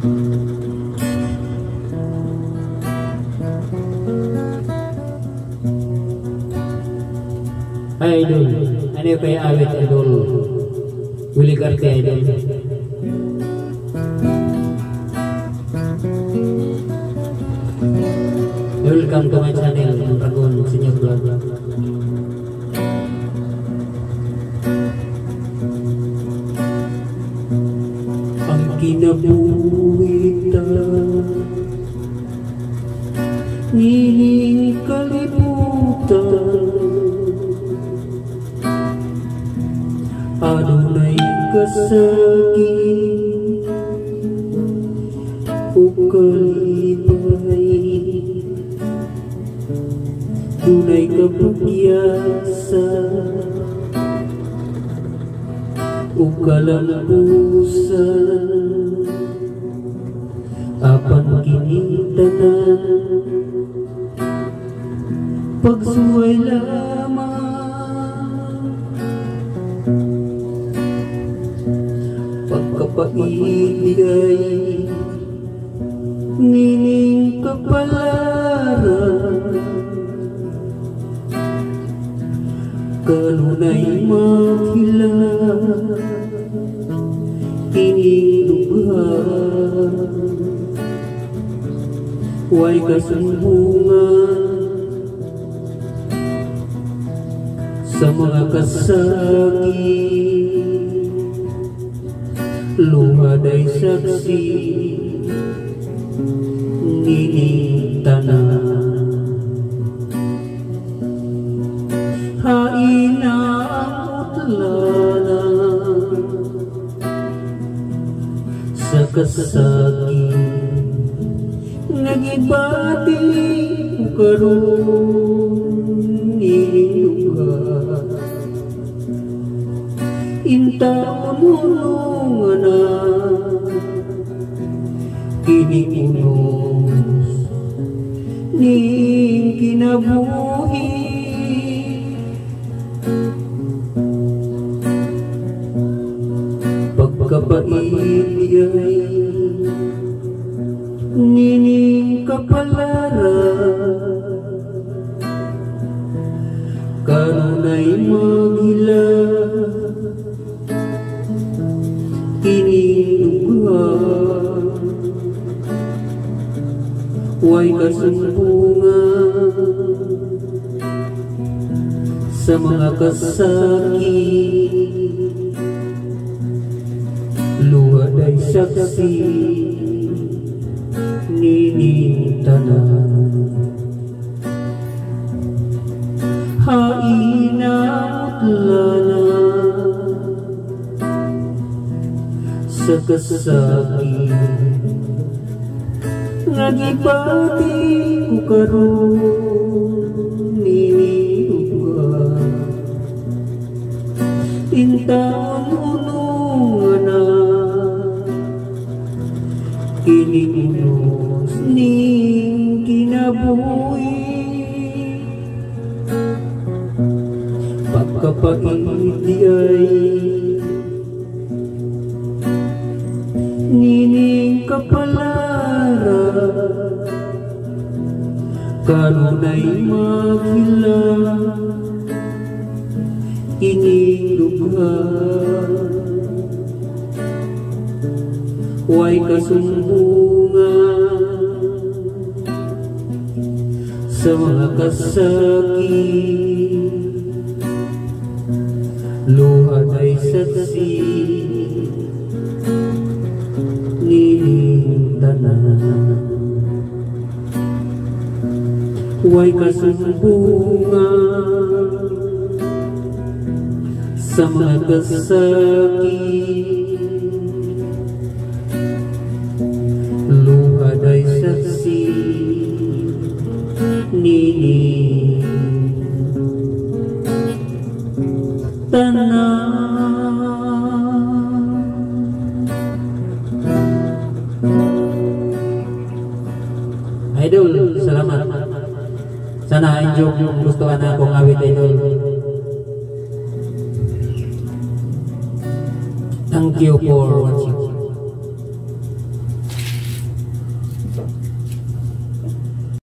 Hai dul, ini pe awet Idul. Ya, Willy Karti Idul. Welcome to my channel, Ragun Sinyo Vlog. Ang kinabuhi Adunay kasakit O kalipay Dunay kapagyasa O kalambusan Apan kinitanan Pagsuway lamang Pagkapailigay Nining kapalaran Kanunay makila Ining lugar Huwag kasumbungan sa mga kasakit Luhad ay saksi Nining tanan Hain na ang utlanan Sa kasakit Nagibati karon ilugar Inta mo na. Kinikinos Ning kinabuhi. Pagkapaibigay Nining kapalaran Kanunay magila Huwag kasumbungan Sa mga kasakit Luhad ay saksi Nining tanan Hain at lana Kasakit Nagipati ko karon unungan na Kinikinos ning kinabuhi. Pagkapaiti ay Nining kapalara Kanunay magila Ining lugar Huwag kasumbungan Sa mga kasakit Luhad ay saksi Huwag kasumbungan Sa mga kasakit Luhad ay saksi Nining tanan Idol, salamat. Sana enjoy yung gusto na akong awit idol. Thank you for watching.